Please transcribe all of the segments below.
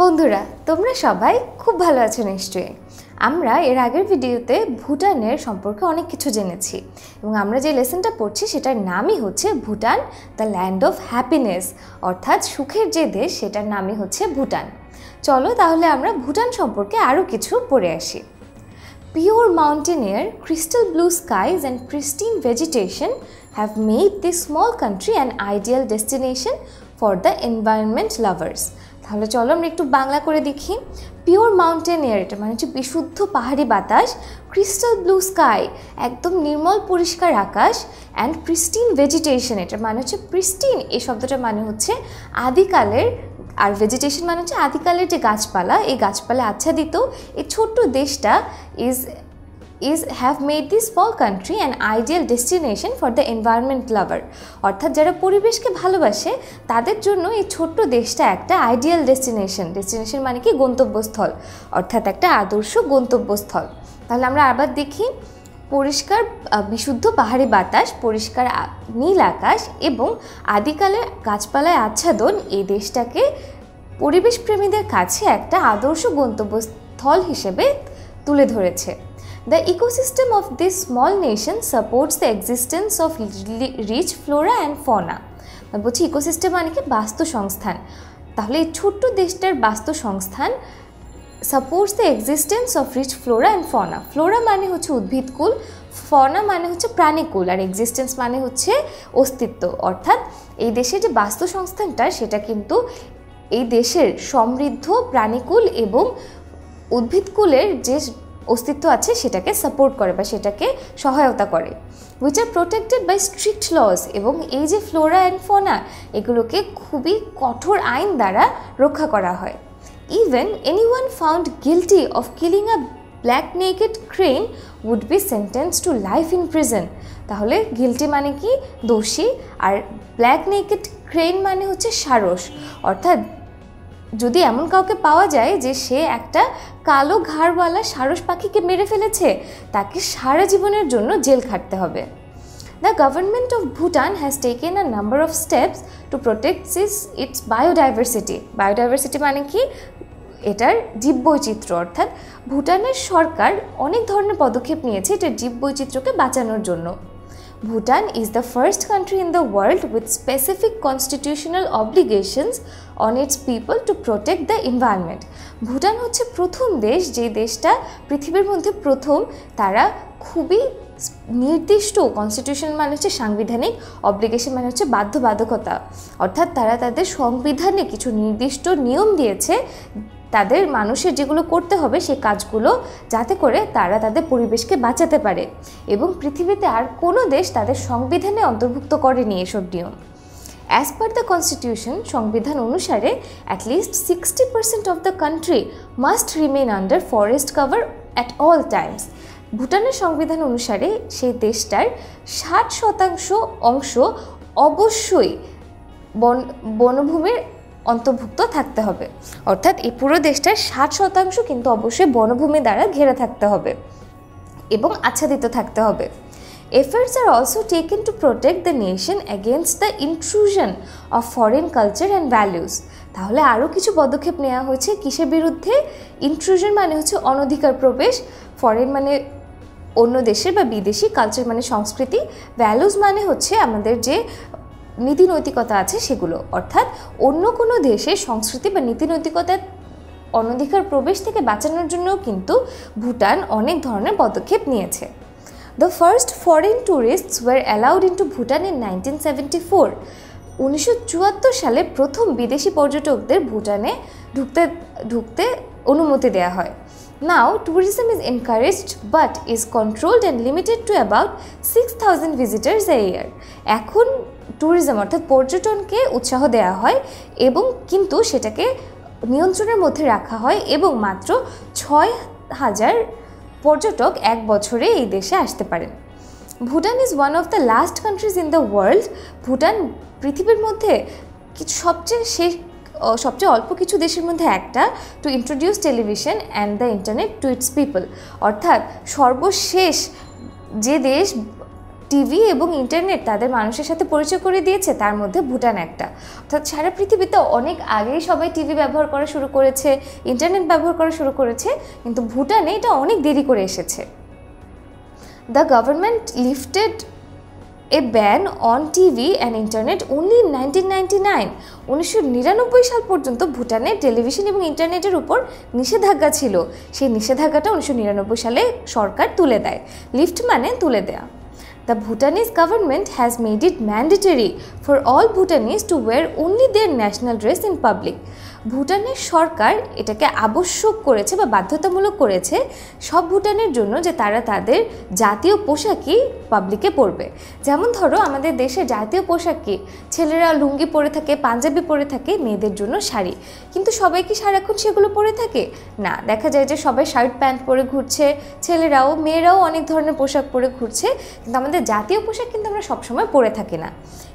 বন্ধুরা তোমরা সবাই খুব ভালো আছো নিশ্চয়ই। আমরা এর আগের ভিডিওতে ভুটানের সম্পর্কে অনেক কিছু জেনেছি এবং আমরা যে লেসনটা পড়ছি সেটার নামই হচ্ছে Bhutan the land of happiness অর্থাৎ সুখের যে দেশ সেটার নামই হচ্ছে ভুটান। চলো তাহলে আমরা ভুটান সম্পর্কে আরও কিছু পড়ে আসি। Pure mountain air, crystal blue skies, and pristine vegetation have made this small country an ideal destination for the environment lovers. তাহলে চলো আমরা একটু বাংলা করে দেখি। পিওর মাউন্টেন এয়ার এটা মানে হচ্ছে বিশুদ্ধ পাহাড়ি বাতাস ক্রিস্টাল ব্লু স্কাই একদম নির্মল পরিষ্কার আকাশ অ্যান্ড প্রিস্টিন ভেজিটেশন এটা মানে হচ্ছে প্রিস্টিন এই শব্দটা মানে হচ্ছে আদিকালের, আর ভেজিটেশন মানে হচ্ছে আদিকালের যে গাছপালা, এই গাছপালা আচ্ছাদিত, এই ছোট্ট দেশটা is is have made this small country an ideal destination for the environment lover অর্থাৎ যারা পরিবেশকে ভালোবাসে, তাদের জন্য এই ছোট্ট দেশটা একটা আইডিয়াল ডেস্টিনেশন ডেস্টিনেশন মানে কি? গন্তব্যস্থল। অর্থাৎ একটা আদর্শ গন্তব্যস্থল। তাহলে আমরা আবার দেখি, পরিষ্কার বিশুদ্ধ পাহাড়ি বাতাস, পরিষ্কার নীল আকাশ এবং আদিকালের গাছপালায় আচ্ছাদন এই দেশটাকে পরিবেশ প্রেমীদের কাছে একটা আদর্শ গন্তব্যস্থল হিসেবে তুলে ধরেছে। The ecosystem of this small nation supports the existence of rich flora and fauna বলছি ইকোসিস্টেম মানে কি বাস্তু সংস্থান তাহলে এই ছোট্ট দেশটার বাস্তু সংস্থান supports the existence of rich flora and fauna flora মানে হচ্ছে উদ্ভিদকুল ফনা মানে হচ্ছে প্রাণীকুল আর এক্সিস্টেন্স মানে হচ্ছে অস্তিত্ব অর্থাৎ এই দেশের যে বাস্তু সংস্থানটা সেটা কিন্তু এই দেশের সমৃদ্ধ প্রাণীকুল এবং উদ্ভিদকুলের যে অস্তিত্ব আছে, সেটাকে সাপোর্ট করে বা সেটাকে সহায়তা করে। Which are protected by strict laws এবং এই যে ফ্লোরা অ্যান্ড ফোনা এগুলোকে খুবই কঠোর আইন দ্বারা রক্ষা করা হয়। Even any one found guilty of killing a black necked crane would be sentence to life in prison তাহলে গিলটি মানে কি? দোষী। আর ব্ল্যাক নেকেড ক্রেন মানে হচ্ছে সারস। অর্থাৎ যদি এমন কাউকে পাওয়া যায় যে সে একটা কালো ঘাড়ওয়ালা সারস পাখিকে মেরে ফেলেছে, তাকে সারা জীবনের জন্য জেল খাটতে হবে। The government of Bhutan has taken a number of steps to protect is its biodiversity biodiversity মানে কি? এটার জীববৈচিত্র্য, অর্থাৎ ভুটানের সরকার অনেক ধরনের পদক্ষেপ নিয়েছে এটার জীববৈচিত্র্যকে বাঁচানোর জন্য। Bhutan is the first country in the world with specific constitutional obligations on its people to protect the environment Bhutan হচ্ছে প্রথম দেশ যে দেশটা পৃথিবীর মধ্যে প্রথম তারা খুবই নির্দিষ্ট কনস্টিটিউশন মানে হচ্ছে সাংবিধানিক অব্লিগেশন মানে হচ্ছে বাধ্যবাধকতা। অর্থাৎ তারা তাদের সংবিধানে কিছু নির্দিষ্ট নিয়ম দিয়েছে, তাদের মানুষের যেগুলো করতে হবে সেই কাজগুলো যাতে করে তারা তাদের পরিবেশকে বাঁচাতে পারে। এবং পৃথিবীতে আর কোনো দেশ তাদের সংবিধানে অন্তর্ভুক্ত করেনি এসব নিয়ম। অ্যাজ পার দ্য কনস্টিটিউশন সংবিধান অনুসারে at least sixty percent of the country must remain under forest cover at all times ভুটানের সংবিধান অনুসারে, সেই দেশটার ষাট শতাংশ অংশ অবশ্যই বন, বনভূমির অন্তর্ভুক্ত থাকতে হবে। অর্থাৎ এই পুরো দেশটার ষাট শতাংশ কিন্তু অবশ্যই বনভূমি দ্বারা ঘেরা থাকতে হবে এবং আচ্ছাদিত থাকতে হবে। Efforts are also taken to protect the nation against the intrusion of foreign culture and values তাহলে আরও কিছু পদক্ষেপ নেওয়া হয়েছে কিসের বিরুদ্ধে? ইন্ট্রুশন মানে হচ্ছে অনধিকার প্রবেশ ফরেন মানে অন্য দেশের বা বিদেশি কালচার মানে সংস্কৃতি ভ্যালুস মানে হচ্ছে আমাদের যে নীতি নৈতিকতা আছে সেগুলো। অর্থাৎ অন্য কোনো দেশের সংস্কৃতি বা নীতি নৈতিকতার অনধিকার প্রবেশ থেকে বাঁচানোর জন্যও কিন্তু ভুটান অনেক ধরনের পদক্ষেপ নিয়েছে। The first foreign tourists were allowed into Bhutan in nineteen seventy four উনিশশো চুয়াত্তর সালে প্রথম বিদেশি পর্যটকদের ভুটানে ঢুকতে ঢুকতে অনুমতি দেওয়া হয়। Now tourism is encouraged but is controlled and limited to about six thousand visitors a year এখন ট্যুরিজম অর্থাৎ পর্যটনকে উৎসাহ দেওয়া হয় এবং কিন্তু সেটাকে নিয়ন্ত্রণের মধ্যে রাখা হয় এবং মাত্র ছয় হাজার পর্যটক এক বছরে এই দেশে আসতে পারেন। Bhutan is one of the last countries in the world Bhutan পৃথিবীর মধ্যে সবচেয়ে শেষ সবচেয়ে অল্প কিছু দেশের মধ্যে একটা। To introduce television and the internet to its people অর্থাৎ সর্বশেষ যে দেশ টিভি এবং ইন্টারনেট তাদের মানুষের সাথে পরিচয় করে দিয়েছে, তার মধ্যে ভুটান একটা। অর্থাৎ সারা পৃথিবীতে অনেক আগেই সবাই টিভি ব্যবহার করা শুরু করেছে, ইন্টারনেট ব্যবহার করা শুরু করেছে, কিন্তু ভুটানে এটা অনেক দেরি করে এসেছে। The government lifted a ban on TV and internet only nineteen ninety nine উনিশশো নিরানব্বই সাল পর্যন্ত ভুটানে টেলিভিশন এবং ইন্টারনেটের উপর নিষেধাজ্ঞা ছিল। সেই নিষেধাজ্ঞাটা উনিশশো নিরানব্বই সালে সরকার তুলে দেয়। লিফট মানে তুলে দেয়া। The Bhutanese government has made it mandatory for all Bhutanese to wear only their national dress in public. ভুটানের সরকার এটাকে আবশ্যক করেছে বা বাধ্যতামূলক করেছে সব ভুটানের জন্য যে তারা তাদের জাতীয় পোশাকই পাবলিকে পরবে যেমন ধরো আমাদের দেশে জাতীয় পোশাক কি ছেলেরা লুঙ্গি পরে থাকে, পাঞ্জাবি পরে থাকে, মেয়েদের জন্য শাড়ি। কিন্তু সবাই কি সারাক্ষণ সেগুলো পরে থাকে? না, দেখা যায় যে সবাই শার্ট, প্যান্ট পরে ঘুরছে, ছেলেরাও, মেয়েরাও অনেক ধরনের পোশাক পরে ঘুরছে, কিন্তু আমাদের জাতীয় পোশাক কিন্তু আমরা সবসময় পরে থাকি না।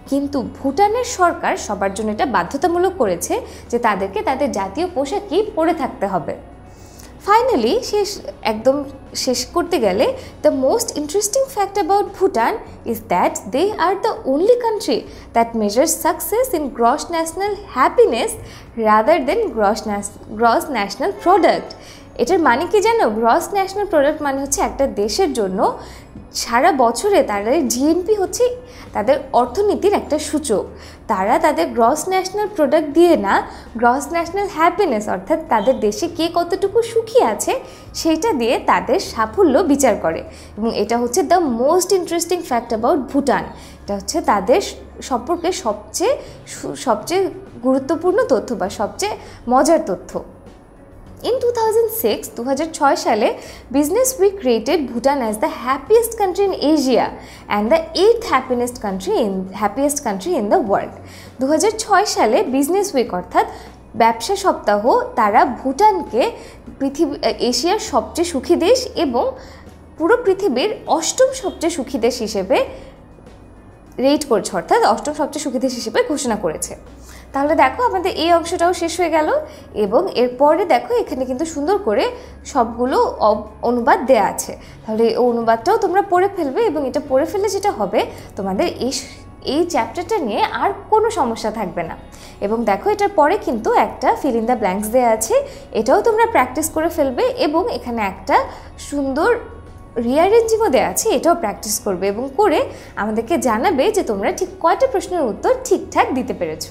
কিন্তু ভুটানের সরকার সবার জন্য এটা বাধ্যতামূলক করেছে যে তাদেরকে তাদের জাতীয় পোশাকই পরে থাকতে হবে। ফাইনালি শেষ, একদম শেষ করতে গেলে the most interesting fact about Bhutan is that they are the only country that measure success in gross national happiness rather than gross gross national product এটার মানে কি জানো? গ্রস ন্যাশনাল প্রোডাক্ট মানে হচ্ছে একটা দেশের জন্য সারা বছরে তাদের জিএনপি হচ্ছে তাদের অর্থনীতির একটা সূচক। তারা তাদের গ্রস ন্যাশনাল প্রোডাক্ট দিয়ে না গ্রস ন্যাশনাল হ্যাপিনেস অর্থাৎ তাদের দেশে কে কতটুকু সুখী আছে সেইটা দিয়ে তাদের সাফল্য বিচার করে। এবং এটা হচ্ছে the most interesting fact about Bhutan. এটা হচ্ছে তাদের সম্পর্কে সবচেয়ে সবচেয়ে গুরুত্বপূর্ণ তথ্য বা সবচেয়ে মজার তথ্য। ইন টু থাউজেন্ড সিক্স দু হাজার ছয় সালে business week created Bhutan as the happiest country in Asia and the eighth happiest country in happiest country in the world দু হাজার ছয় সালে বিজনেস উইক অর্থাৎ ব্যবসা সপ্তাহ, তারা ভুটানকে পৃথিবী, এশিয়ার সবচেয়ে সুখী দেশ এবং পুরো পৃথিবীর অষ্টম সবচেয়ে সুখী দেশ হিসেবে রেট করছে, অর্থাৎ অষ্টম সবচেয়ে সুখী দেশ হিসেবে ঘোষণা করেছে। তাহলে দেখো আমাদের এই অংশটাও শেষ হয়ে গেল এবং এরপরে দেখো এখানে কিন্তু সুন্দর করে সবগুলো অনুবাদ দেয়া আছে। তাহলে এই অনুবাদটাও তোমরা পড়ে ফেলবে এবং এটা পড়ে ফেলে যেটা হবে, তোমাদের এই এই চ্যাপ্টারটা নিয়ে আর কোনো সমস্যা থাকবে না। এবং দেখো এটার পরে কিন্তু একটা ফিল ইন দ্য ব্ল্যাঙ্কস দেওয়া আছে, এটাও তোমরা প্র্যাকটিস করে ফেলবে এবং এখানে একটা সুন্দর রিয়ারেঞ্জিংও দেওয়া আছে, এটাও প্র্যাকটিস করবে এবং করে আমাদেরকে জানাবে যে তোমরা ঠিক কয়টা প্রশ্নের উত্তর ঠিকঠাক দিতে পেরেছ।